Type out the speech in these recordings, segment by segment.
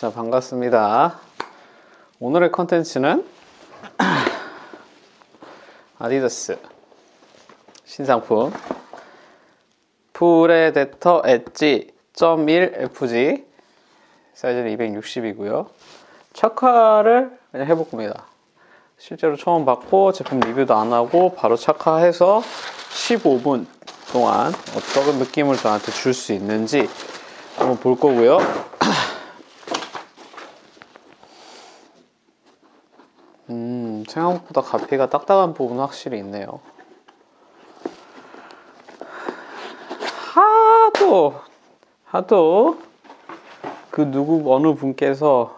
자, 반갑습니다. 오늘의 컨텐츠는 아디다스 신상품 프레데터 엣지 1.1 FG 사이즈는 260이고요. 착화를 그냥 해볼 겁니다. 실제로 처음 받고 제품 리뷰도 안 하고 바로 착화해서 15분 동안 어떤 느낌을 저한테 줄 수 있는지 한번 볼 거고요. 생각보다 가피가 딱딱한 부분은 확실히 있네요. 하도, 하도, 그 누구, 어느 분께서,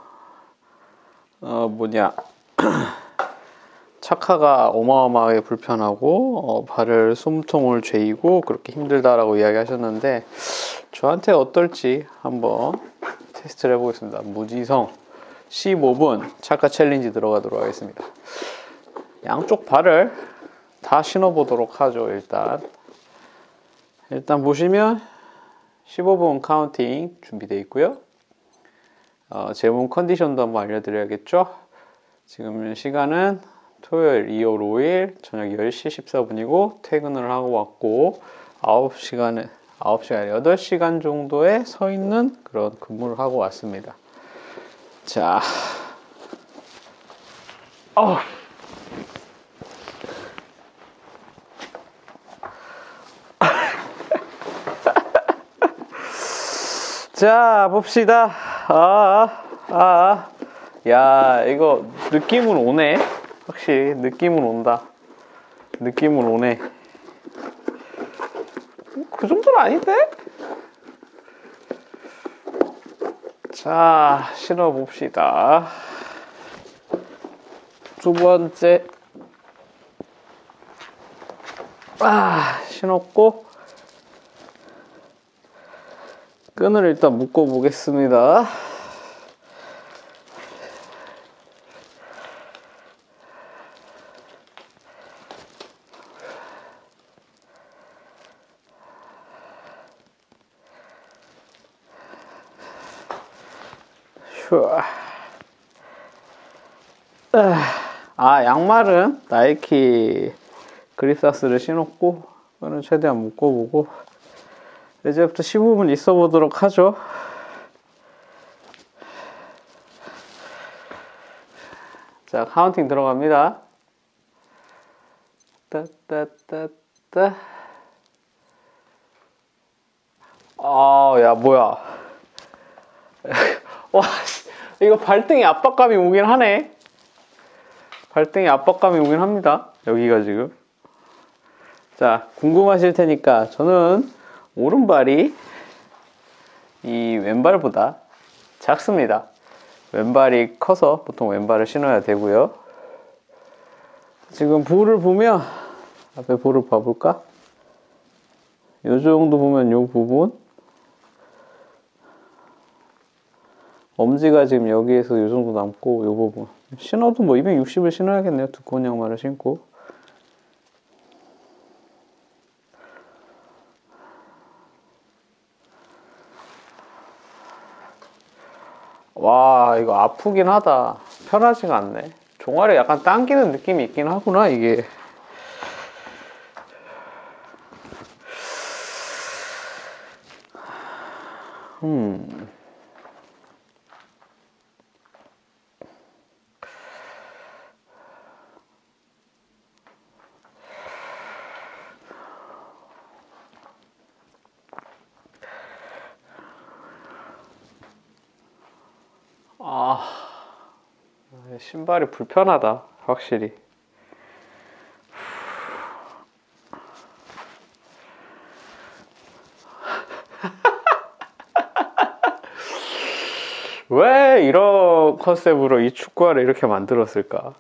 어, 뭐냐, 착화가 어마어마하게 불편하고, 어, 발을 솜통을 죄이고, 그렇게 힘들다라고 이야기 하셨는데, 저한테 어떨지 한번 테스트를 해보겠습니다. 무지성 15분 착화 챌린지 들어가도록 하겠습니다. 양쪽 발을 다 신어보도록 하죠, 일단. 일단 보시면 15분 counting 준비되어 있고요. 어, 제몸 컨디션도 한번 알려드려야겠죠. 지금 시간은 토요일 2월 5일 저녁 10시 14분이고 퇴근을 하고 왔고 9시간은 9시간, 8시간 정도에 서 있는 그런 근무를 하고 왔습니다. 자, 어. 자, 봅시다. 아, 아, 야, 이거 느낌은 오네. 확실히 느낌은 온다. 느낌은 오네. 그 정도는 아닌데? 자, 신어 봅시다. 두 번째. 아, 신었고, 끈을 일단 묶어 보겠습니다. 아 양말은 나이키 그리사스를 신었고 이거는 최대한 묶어보고 이제부터 15분 있어 보도록 하죠. 자 counting 들어갑니다. 따따따따. 아 야 뭐야. 와 이거 발등에 압박감이 오긴 하네. 발등에 압박감이 오긴 합니다. 여기가 지금. 자, 궁금하실 테니까 저는 오른발이 이 왼발보다 작습니다. 왼발이 커서 보통 왼발을 신어야 되고요. 지금 볼을 보면 앞에 볼을 봐볼까? 이 정도 보면 이 부분 엄지가 지금 여기에서 이 정도 남고 이 부분. 신어도 뭐 260을 신어야겠네요. 두꺼운 양말을 신고. 와 이거 아프긴 하다. 편하지가 않네. 종아리 약간 당기는 느낌이 있긴 하구나 이게. 음 신발이 불편하다, 확실히. 왜 이런 컨셉으로 이 축구화를 이렇게 만들었을까?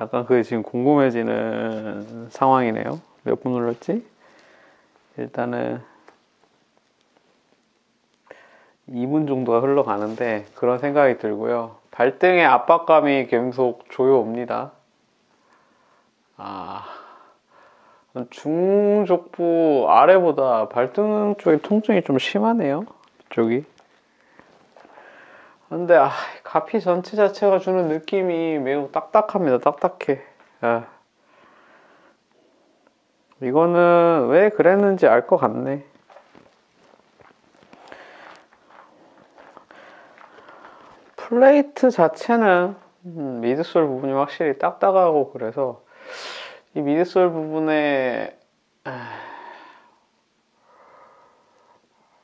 약간 그게 지금 궁금해지는 상황이네요. 몇분 눌렀지? 일단은 2분 정도가 흘러가는데 그런 생각이 들고요. 발등의 압박감이 계속 조여옵니다. 아, 중족부 아래보다 발등 쪽의 통증이 좀 심하네요. 이쪽이. 근데 아, 가피 전체 자체가 주는 느낌이 매우 딱딱합니다. 딱딱해. 아. 이거는 왜 그랬는지 알 것 같네. 플레이트 자체는 음, 미드솔 부분이 확실히 딱딱하고 그래서 이 미드솔 부분에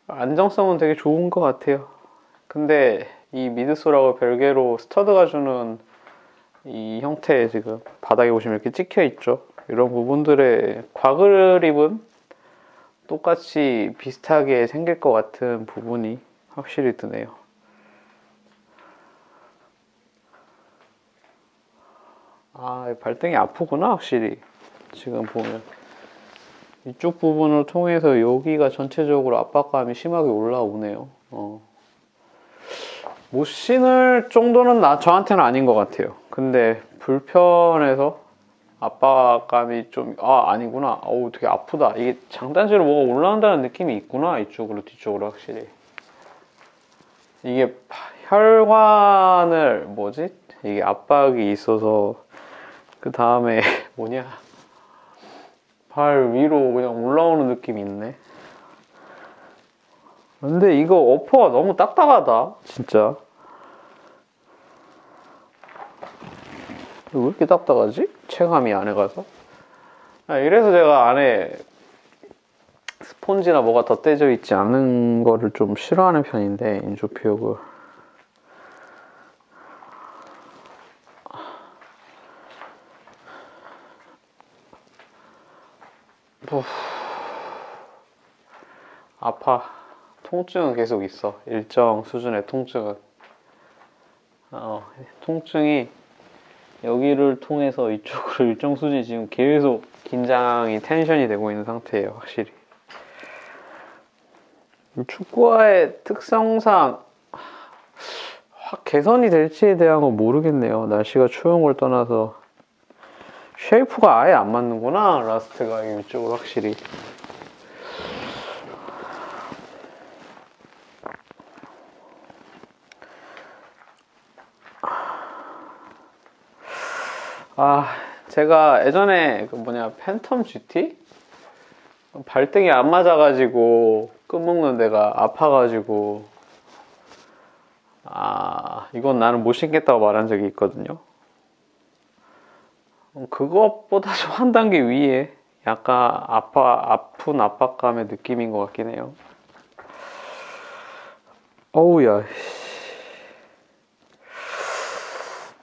안정성은 되게 좋은 것 같아요. 근데 이 미드솔하고 별개로 스터드가 주는 이 형태의 지금 바닥에 보시면 이렇게 찍혀 있죠. 이런 부분들의 과그립은 똑같이 비슷하게 생길 것 같은 부분이 확실히 드네요. 아, 발등이 아프구나, 확실히. 지금 보면. 이쪽 부분을 통해서 여기가 전체적으로 압박감이 심하게 올라오네요. 어. 못 신을 정도는 나, 저한테는 아닌 것 같아요. 근데 불편해서 압박감이 좀, 아, 아니구나. 어우, 되게 아프다. 이게 장단지로 뭐가 올라온다는 느낌이 있구나. 이쪽으로, 뒤쪽으로 확실히. 이게 혈관을, 뭐지? 이게 압박이 있어서 그 다음에 뭐냐? 발 위로 그냥 올라오는 느낌이 있네. 근데 이거 어퍼가 너무 딱딱하다 진짜. 왜 이렇게 딱딱하지? 체감이 안에 가서? 아, 이래서 제가 안에 스폰지나 뭐가 덧대져 있지 않은 거를 좀 싫어하는 편인데 인조피옥을 아파. 통증은 계속 있어. 일정 수준의 통증은. 어, 통증이 여기를 통해서 이쪽으로 일정 수준이 지금 계속 긴장이 tension이 되고 있는 상태예요, 확실히. 축구화의 특성상 확 개선이 될지에 대한 건 모르겠네요. 날씨가 추운 걸 떠나서 shape가 아예 안 맞는구나 last가 이쪽으로 확실히 아 제가 예전에 그 뭐냐 팬텀 GT 발등이 안 맞아가지고 끝먹는 데가 아파가지고 아 이건 나는 못 신겠다고 말한 적이 있거든요 그것보다 좀 한 단계 위에 약간 아파, 아픈 압박감의 느낌인 것 같긴 해요. 어우야.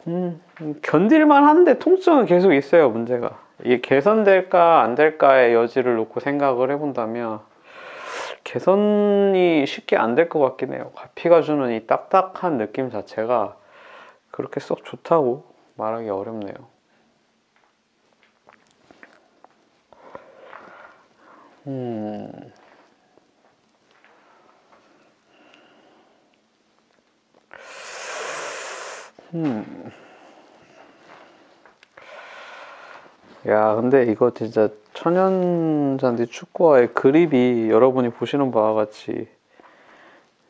음, 견딜만 한데 통증은 계속 있어요, 문제가. 이게 개선될까 안 될까의 여지를 놓고 생각을 해본다면 개선이 쉽게 안 될 것 같긴 해요. 피가 주는 이 딱딱한 느낌 자체가 그렇게 썩 좋다고 말하기 어렵네요. 음. 음. 야, 근데 이거 진짜 천연잔디 축구화의 그립이 여러분이 보시는 바와 같이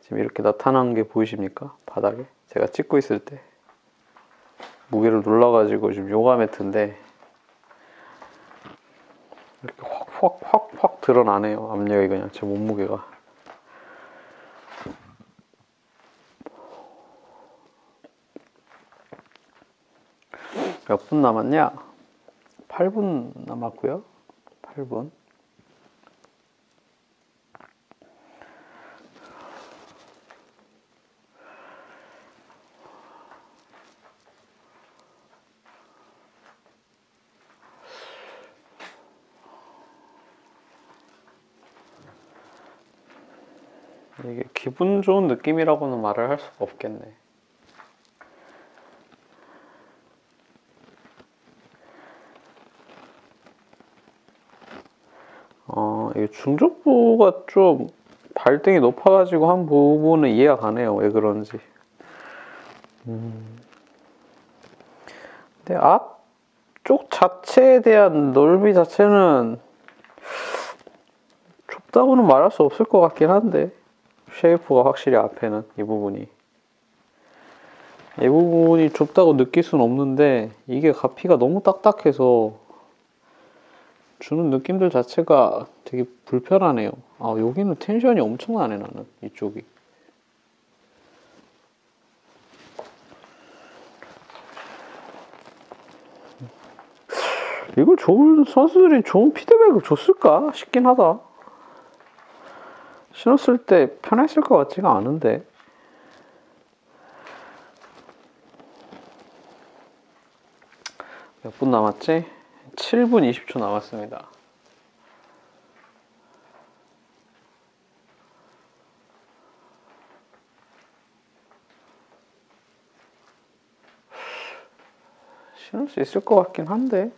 지금 이렇게 나타난 게 보이십니까? 바닥에? 제가 찍고 있을 때 무게를 눌러가지고 지금 요가 매트인데 이렇게 확, 확, 확 드러나네요. 압력이 그냥 제 몸무게가. 분 남았냐? 8분 남았고요. 8분. 이게 기분 좋은 느낌이라고는 말을 할 수가 없겠네. 어, 이 중족부가 좀 발등이 높아가지고 한 부분은 이해가 가네요. 왜 그런지. 음. 근데 앞쪽 자체에 대한 넓이 자체는 좁다고는 말할 수 없을 것 같긴 한데. 쉐이프가 확실히 앞에는 이 부분이 이 부분이 좁다고 느낄 수는 없는데 이게 가피가 너무 딱딱해서 주는 느낌들 자체가 되게 불편하네요. 아 여기는 텐션이 엄청나네 나는 이쪽이. 이걸 좋은 선수들이 좋은 피드백을 줬을까 싶긴 하다. 신었을 때 편했을 것 같지가 않은데. 몇 분 남았지? 7분 20초 남았습니다. 신을 수 있을 것 같긴 한데.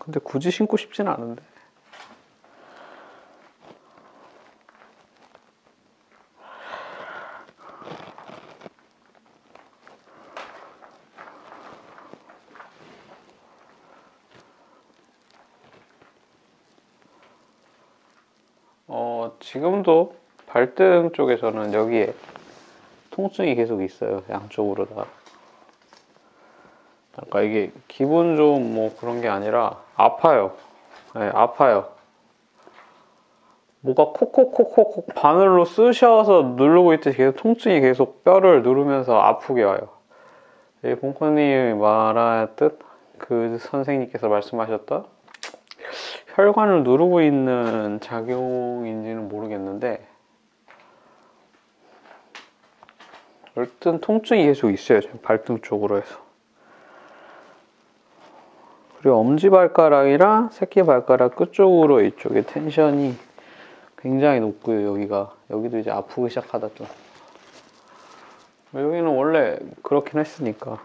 근데 굳이 신고 싶진 않은데. 어, 발등 쪽에서는 여기에 통증이 계속 있어요. 양쪽으로 다. 그러니까 이게 기분 좋은 뭐 그런 게 아니라 아파요. 네, 아파요. 뭐가 콕콕콕콕콕 바늘로 쑤셔서 누르고 있듯이 계속 통증이 계속 뼈를 누르면서 아프게 와요. 이 봉코님이 말하듯 그 선생님께서 말씀하셨던 혈관을 누르고 있는 작용인지는 모르겠는데 어쨌든 통증이 계속 있어요. 발등 쪽으로 해서. 그리고 엄지발가락이랑 새끼발가락 끝쪽으로 이쪽에 텐션이 굉장히 높고요. 여기가 여기도 이제 아프기 시작하다 좀. 여기는 원래 그렇긴 했으니까.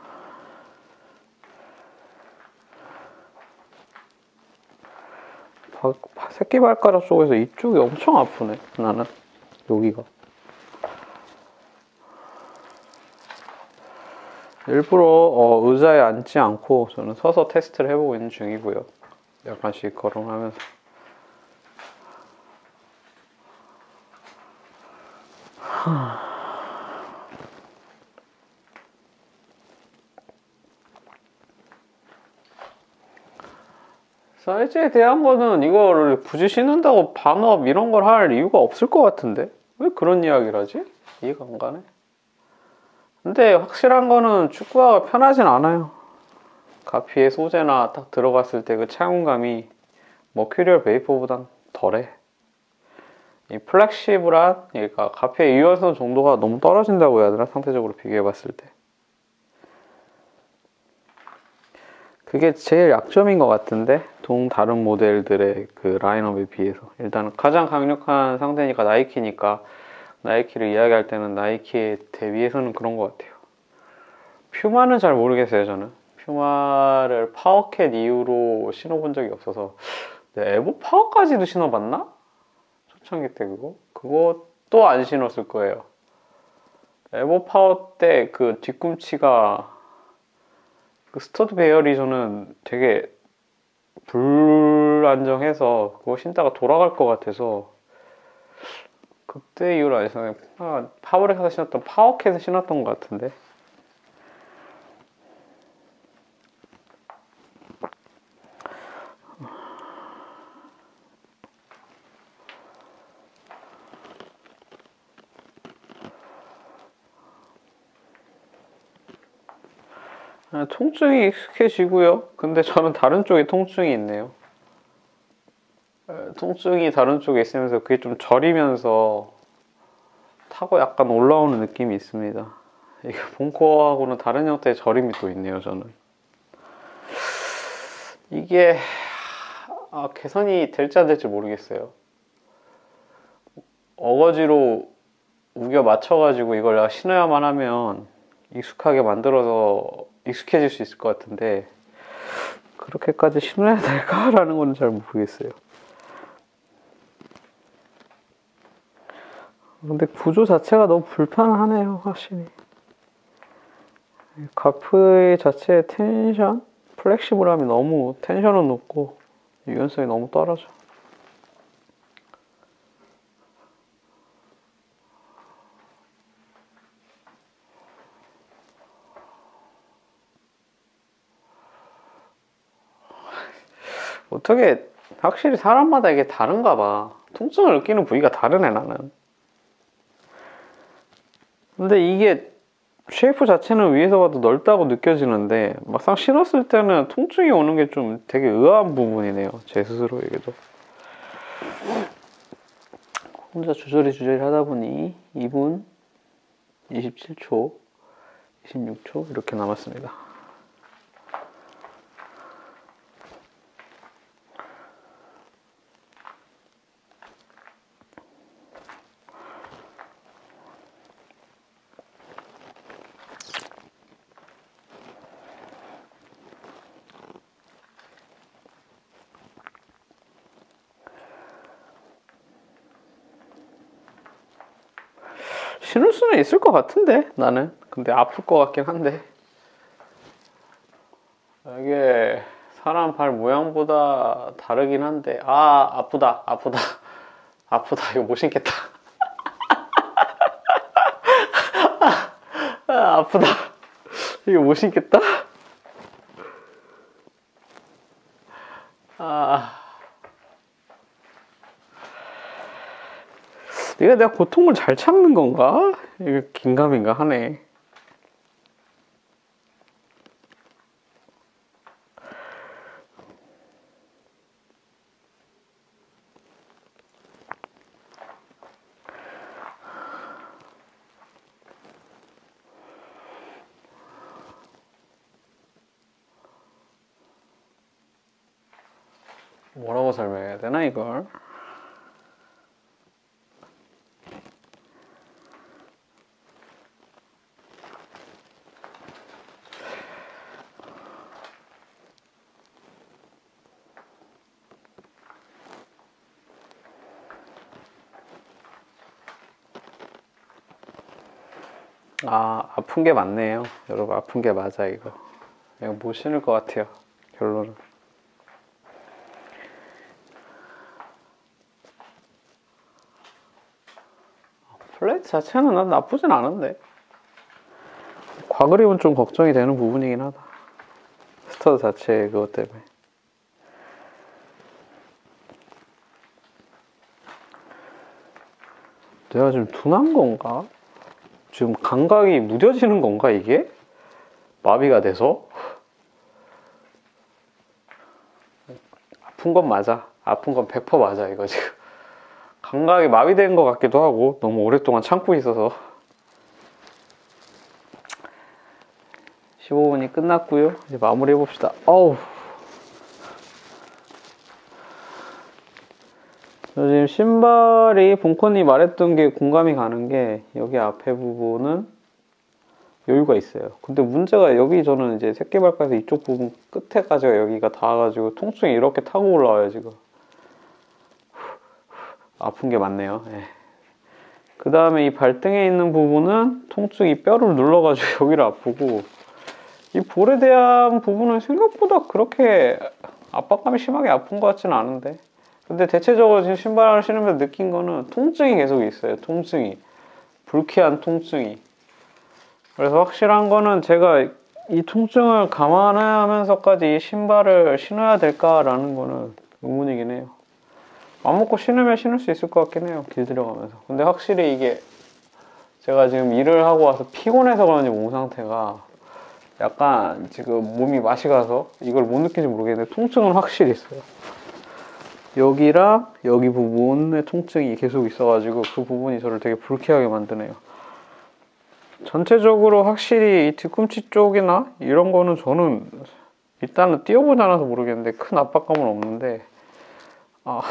새끼발가락 쪽에서 이쪽이 엄청 아프네. 나는 여기가. 일부러 어, 의자에 앉지 않고 저는 서서 테스트를 해보고 있는 중이고요. 약간씩 걸음하면서. 사이즈에 대한 거는 이거를 굳이 신는다고 반 up 이런 걸 할 이유가 없을 것 같은데 왜 그런 이야기를 하지? 이해가 안 가네. 근데 확실한 거는 축구화가 편하진 않아요. 갑피의 소재나 딱 들어갔을 때 그 착용감이 머큐리얼 베이퍼보단 덜해. 이 flexible한, 그러니까 갑피의 유연성 정도가 너무 떨어진다고 해야 되나? 상대적으로 비교해봤을 때. 그게 제일 약점인 것 같은데 동 다른 모델들의 그 라인업에 비해서 일단 가장 강력한 상대니까 나이키니까 나이키를 이야기할 때는 나이키에 대비해서는 그런 것 같아요. 퓨마는 잘 모르겠어요, 저는. 퓨마를 파워캣 이후로 신어본 적이 없어서. 네, 에보 파워까지도 신어봤나? 초창기 때 그거? 그것도 안 신었을 거예요. 에보 파워 때 그 뒤꿈치가 그 stud 배열이 저는 되게 불안정해서 그거 신다가 돌아갈 것 같아서 그때 이후로 아니었어요. 파워렉에서 신었던 파워캣에서 신었던 것 같은데. 아, 통증이 익숙해지고요. 근데 저는 다른 쪽에 통증이 있네요. 통증이 다른 쪽에 있으면서 그게 좀 저리면서 타고 약간 올라오는 느낌이 있습니다. 이게 본코어하고는 다른 형태의 저림이 또 있네요, 저는. 이게 아, 개선이 될지 안 될지 모르겠어요. 어거지로 우겨 맞춰가지고 이걸 내가 신어야만 하면 익숙하게 만들어서 익숙해질 수 있을 것 같은데 그렇게까지 신어야 될까라는 거는 잘 모르겠어요. 근데 구조 자체가 너무 불편하네요, 확실히. 가프의 자체의 텐션? 플렉시블함이 너무 텐션은 높고 유연성이 너무 떨어져. 어떻게 확실히 사람마다 이게 다른가 봐. 통증을 느끼는 부위가 다르네 나는. 근데 이게 shape 자체는 위에서 봐도 넓다고 느껴지는데 막상 신었을 때는 통증이 오는 게 좀 되게 의아한 부분이네요. 제 스스로에게도. 혼자 주저리 주저리 하다 보니 2분 27초, 26초 이렇게 남았습니다. 신을 수는 있을 것 같은데 나는. 근데 아플 것 같긴 한데. 이게 사람 발 모양보다 다르긴 한데. 아 아프다 아프다. 아프다. 이거 못 신겠다. 아, 아프다. 이거 못 신겠다 이거 내가 고통을 잘 참는 건가? 이거 긴가민가 하네. 뭐라고 설명해야 되나 이걸? 아 아픈 게 맞네요. 여러분 아픈 게 맞아 이거. 이거 못 신을 것 같아요 결론은. 플레이트 자체는 난 나쁘진 않은데. 과그립은 좀 걱정이 되는 부분이긴 하다. 스터드 자체 그것 때문에. 내가 지금 둔한 건가? 지금 감각이 무뎌지는 건가 이게? 마비가 돼서? 아픈 건 맞아. 아픈 건 100% 맞아 이거 지금. 감각이 마비된 것 같기도 하고 너무 오랫동안 참고 있어서. 15분이 끝났고요. 이제 마무리 해봅시다. 어우 지금 신발이 본컨이 말했던 게 공감이 가는 게 여기 앞에 부분은 여유가 있어요. 근데 문제가 여기 저는 이제 새끼발가에서 이쪽 부분 끝에까지가 여기가 닿아가지고 통증이 이렇게 타고 올라와요 지금. 아픈 게 많네요. 예. 그 다음에 이 발등에 있는 부분은 통증이 뼈를 눌러가지고 여기를 아프고 이 볼에 대한 부분은 생각보다 그렇게 압박감이 심하게 아픈 것 같지는 않은데 근데 대체적으로 지금 신발을 신으면서 느낀 거는 통증이 계속 있어요. 통증이. 불쾌한 통증이. 그래서 확실한 거는 제가 이 통증을 감안하면서까지 이 신발을 신어야 될까라는 거는 의문이긴 해요. 맘 먹고 신으면 신을 수 있을 것 같긴 해요. 길 들어가면서. 근데 확실히 이게 제가 지금 일을 하고 와서 피곤해서 그런지 몸 상태가 약간 지금 몸이 맛이 가서 이걸 못 느끼는지 모르겠는데 통증은 확실히 있어요. 여기랑 여기 부분에 통증이 계속 있어가지고 그 부분이 저를 되게 불쾌하게 만드네요. 전체적으로 확실히 이 뒤꿈치 쪽이나 이런 거는 저는 일단은 뛰어보지 않아서 모르겠는데 큰 압박감은 없는데 아,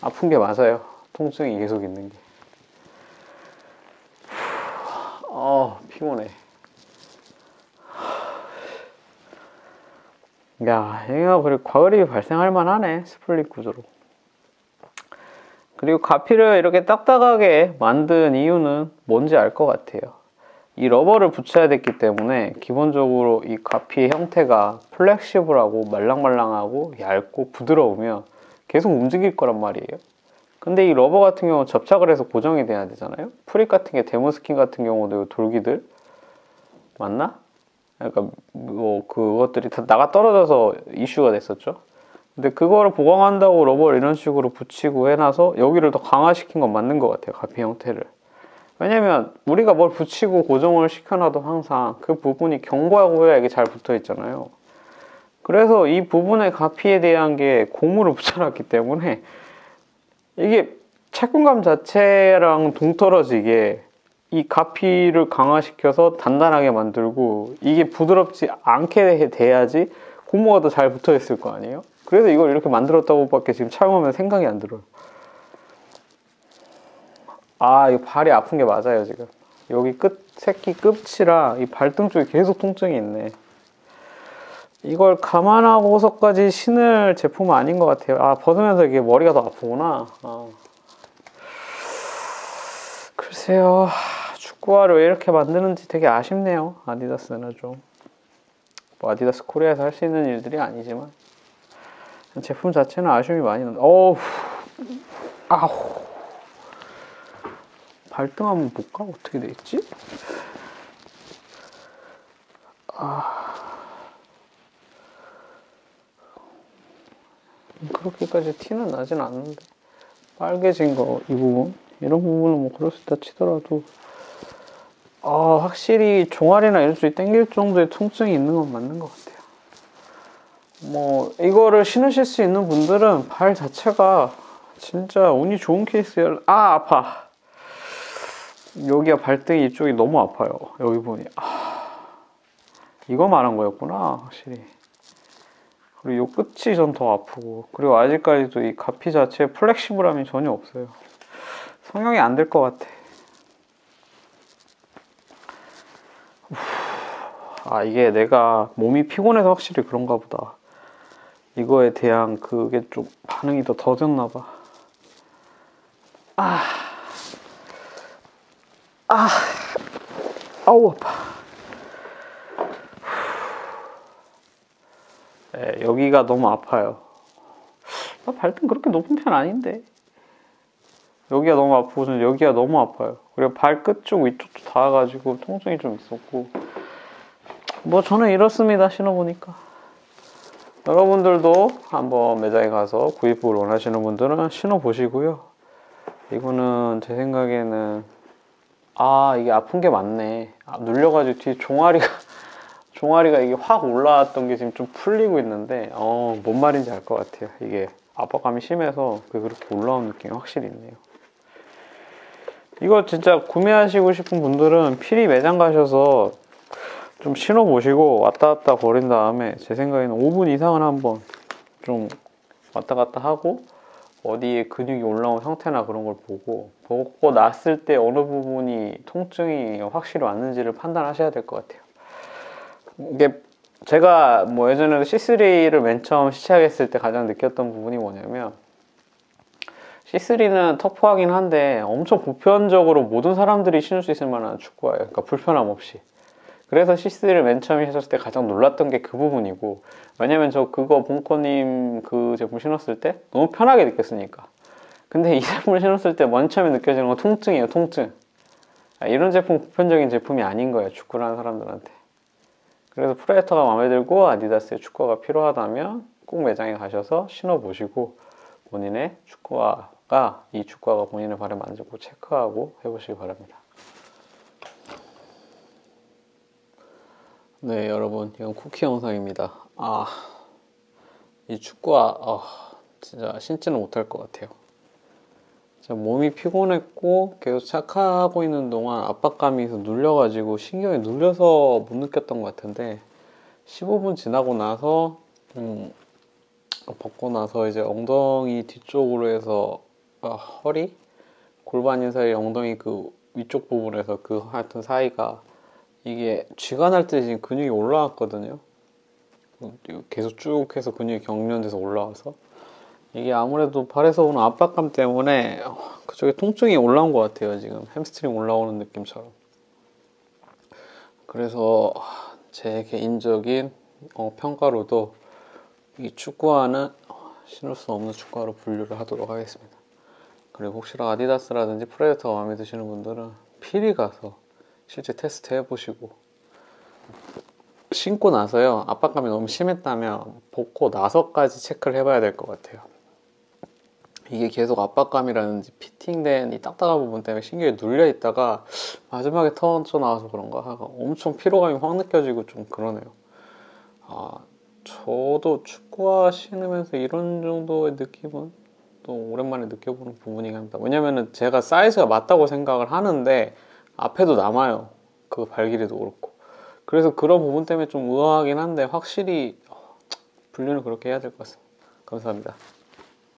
아픈 게 맞아요. 통증이 계속 있는 게. 아 피곤해. 야, 얘가 그래 과그립이 발생할 만하네 split 구조로. 그리고 갑피를 이렇게 딱딱하게 만든 이유는 뭔지 알 것 같아요. 이 rubber를 붙여야 됐기 때문에 기본적으로 이 갑피의 형태가 flexible하고 말랑말랑하고 얇고 부드러우면 계속 움직일 거란 말이에요. 근데 이 rubber 같은 경우 접착을 해서 고정이 돼야 되잖아요. Freak 같은 게 Demonskin 같은 경우도 돌기들 맞나? 그러니까 뭐 그것들이 다 나가 떨어져서 이슈가 됐었죠. 근데 그거를 보강한다고 rubber를 이런 식으로 붙이고 해놔서 여기를 더 강화시킨 건 맞는 것 같아요. 갑피 형태를. 왜냐면 우리가 뭘 붙이고 고정을 시켜놔도 항상 그 부분이 견고하고 해야 이게 잘 붙어 있잖아요. 그래서 이 부분의 갑피에 대한 게 고무를 붙여놨기 때문에 이게 착용감 자체랑 동떨어지게 이 가피를 강화시켜서 단단하게 만들고 이게 부드럽지 않게 돼야지 고무가 더 잘 붙어 있을 거 아니에요? 그래서 이걸 이렇게 만들었다고밖에 지금 착용하면 생각이 안 들어요. 아, 이거 발이 아픈 게 맞아요, 지금. 여기 끝, 새끼 끝이라 이 발등 쪽에 계속 통증이 있네. 이걸 감안하고서까지 신을 제품은 아닌 것 같아요. 아, 벗으면서 이게 머리가 더 아프구나. 아. 글쎄요. 축구화를 왜 이렇게 만드는지 되게 아쉽네요. 아디다스는 좀. 뭐 아디다스 코리아에서 할 수 있는 일들이 아니지만. 제품 자체는 아쉬움이 많이 난. 어우. 아우. 발등 한번 볼까? 어떻게 돼 있지? 아. 그렇게까지 티는 나진 않는데 빨개진 거 이 부분 이런 부분은 뭐수 있다 치더라도 아 확실히 종아리나 이런 쪽이 당길 정도의 통증이 있는 건 맞는 것 같아요. 뭐 이거를 신으실 수 있는 분들은 발 자체가 진짜 운이 좋은 케이스예요. 아 아파. 여기가 발등이 이쪽이 너무 아파요. 여기 보니 아, 이거 말한 거였구나 확실히. 그리고 이 끝이 전 더 아프고. 그리고 아직까지도 이 가피 자체에 플렉시블함이 전혀 없어요. 성형이 안 될 것 같아 아 이게 내가 몸이 피곤해서 확실히 그런가 보다 이거에 대한 그게 좀 반응이 더 더뎠나 봐 아, 아, 아우 아파 네, 여기가 너무 아파요. 나 발등 그렇게 높은 편 아닌데. 여기가 너무 아프고 여기가 너무 아파요. 그리고 발끝 쪽 위쪽도 닿아가지고 통증이 좀 있었고. 뭐 저는 이렇습니다. 신어보니까. 여러분들도 한번 매장에 가서 구입을 원하시는 분들은 신어보시고요. 이거는 제 생각에는 아 이게 아픈 게 맞네. 아, 눌려가지고 뒤에 종아리가 종아리가 이게 확 올라왔던 게 지금 좀 풀리고 있는데 어, 뭔 말인지 알 것 같아요. 이게 압박감이 심해서 그렇게 올라온 느낌이 확실히 있네요. 이거 진짜 구매하시고 싶은 분들은 피리 매장 가셔서 좀 신어보시고 왔다 갔다 거린 다음에 제 생각에는 5분 이상은 한번 좀 왔다 갔다 하고 어디에 근육이 올라온 상태나 그런 걸 보고 보고 났을 때 어느 부분이 통증이 확실히 왔는지를 판단하셔야 될 것 같아요. 이게 제가 뭐 예전에도 C3를 맨 처음 시작했을 때 가장 느꼈던 부분이 뭐냐면 C3는 터프하긴 한데 엄청 보편적으로 모든 사람들이 신을 수 있을 만한 축구화예요. 그러니까 불편함 없이. 그래서 C3를 맨 처음 신었을 때 가장 놀랐던 게 그 부분이고 왜냐면 저 그거 봉커님 그 제품 신었을 때 너무 편하게 느꼈으니까. 근데 이 제품을 신었을 때 맨 처음에 느껴지는 건 통증이에요 통증. 아, 이런 제품 보편적인 제품이 아닌 거예요 축구를 하는 사람들한테. 그래서 프레데터가 마음에 들고 아디다스의 축구화가 필요하다면 꼭 매장에 가셔서 신어보시고 본인의 축구화가 이 축구화가 본인의 발에 맞는지 체크하고 해보시기 바랍니다. 네 여러분 이건 쿠키 영상입니다. 아 이 축구화 아, 진짜 신지는 못할 것 같아요. 몸이 피곤했고 계속 착하고 있는 동안 압박감이 눌려가지고 신경이 눌려서 못 느꼈던 것 같은데 15분 지나고 나서 음, 벗고 나서 이제 엉덩이 뒤쪽으로 해서 어, 허리 골반인 사이 엉덩이 그 위쪽 부분에서 그 하여튼 사이가 이게 쥐가 날때 지금 근육이 올라왔거든요. 계속 쭉 해서 근육이 경련돼서 올라와서. 이게 아무래도 발에서 오는 압박감 때문에 그쪽에 통증이 올라온 것 같아요 지금. 햄스트링 올라오는 느낌처럼. 그래서 제 개인적인 어, 평가로도 이 축구화는 신을 수 없는 축구화로 분류를 하도록 하겠습니다. 그리고 혹시나 아디다스라든지 프레데터가 마음에 드시는 분들은 필히 가서 실제 테스트 해보시고. 신고 나서요. 압박감이 너무 심했다면 벗고 나서까지 체크를 해봐야 될 것 같아요. 이게 계속 압박감이라든지 피팅된 이 딱딱한 부분 때문에 신경이 눌려 있다가 마지막에 터져 나와서 그런가 하고 엄청 피로감이 확 느껴지고 좀 그러네요. 아 저도 축구화 신으면서 이런 정도의 느낌은 또 오랜만에 느껴보는 부분이긴 합니다. 왜냐면은 제가 사이즈가 맞다고 생각을 하는데 앞에도 남아요. 그 발길이도 그렇고. 그래서 그런 부분 때문에 좀 의아하긴 한데 확실히 어, 분류는 그렇게 해야 될 것 같습니다. 감사합니다